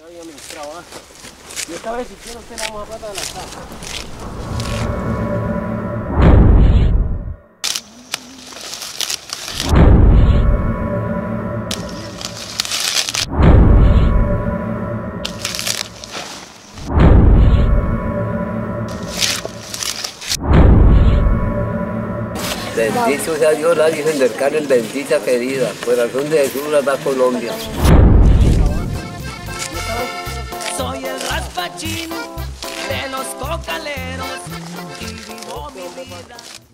Está bien administrado, ¿ah? Y esta vez si quiere usted la vamos a plata de la casa. Bendito sea Dios, la Virgen del Carmen, bendita querida, corazón de Jesús la da Colombia. De los cocaleros y vivo mi vida.